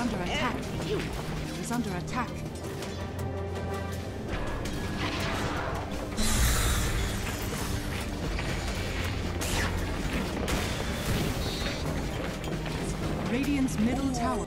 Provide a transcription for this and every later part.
under attack. Is under attack. Radiant's middle tower.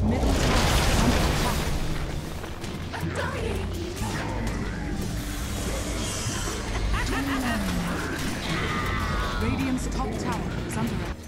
Radiant's middle tower under attack. Radiant's top tower is under attack.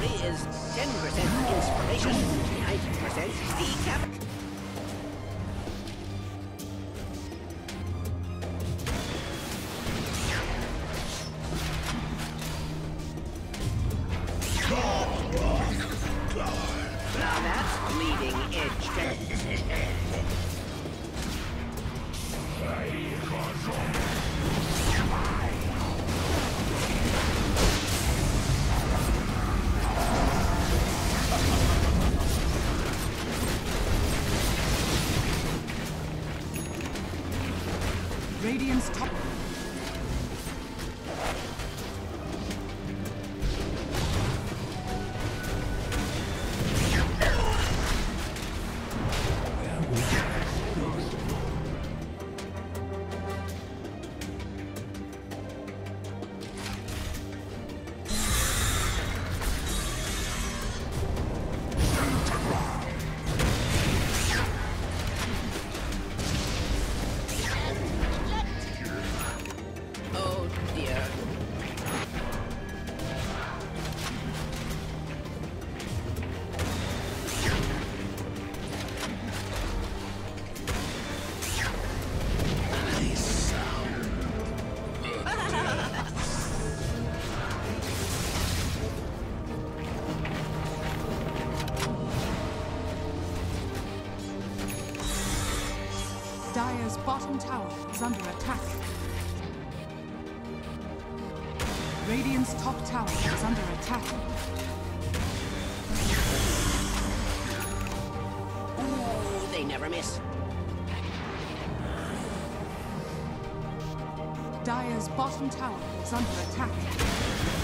Is 10% inspiration, 90% decap. Dire's bottom tower is under attack. Radiant's top tower is under attack. Ooh, they never miss. Dire's bottom tower is under attack.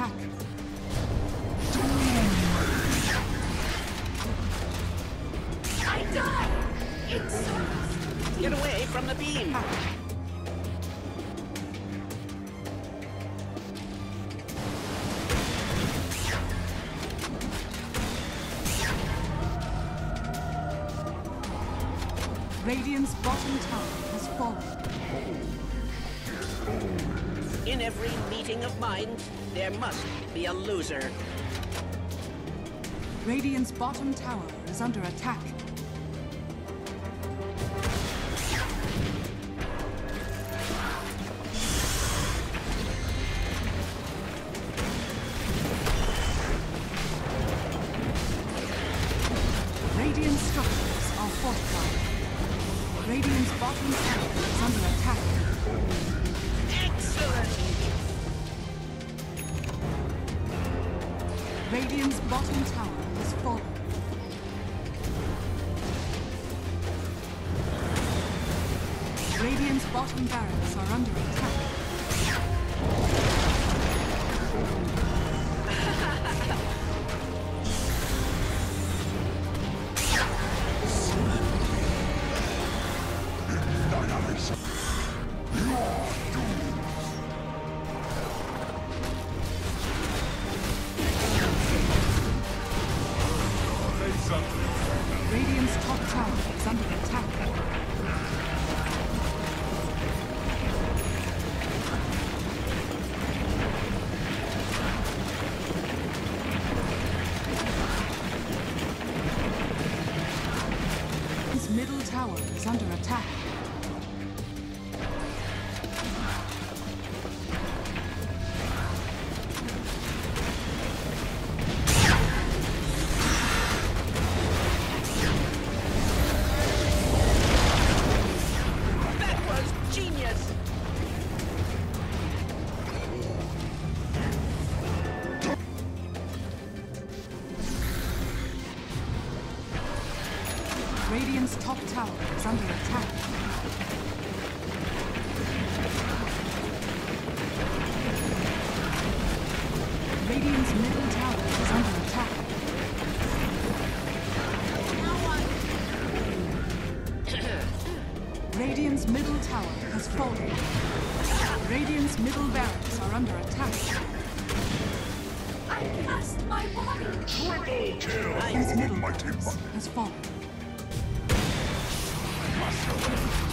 Attack. I die! It's Get away from the beam! Radiant's bottom tower has fallen. In every meeting of minds, there must be a loser. Radiant's bottom tower is under attack. Bottom tower has fallen. Radiant's bottom barracks are under attack. Radiant's under attack. I cast my body! Radiant's middle barracks has fallen. Blinded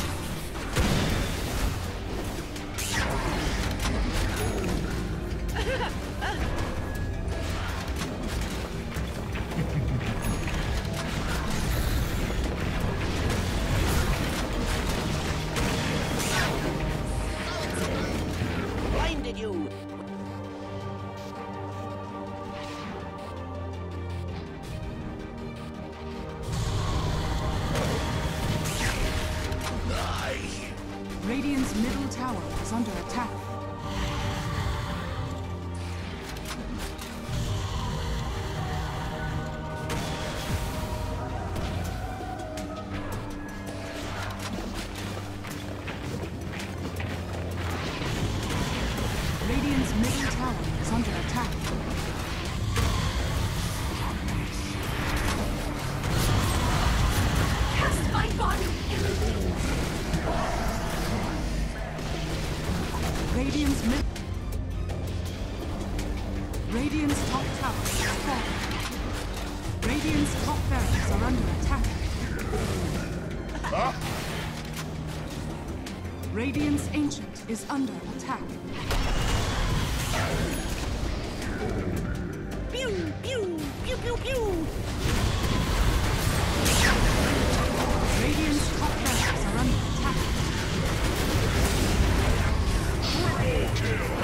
attack. Radiant's ancient is under attack. Pew, pew, pew, pew, pew! Radiant's top barracks are under attack. Now that's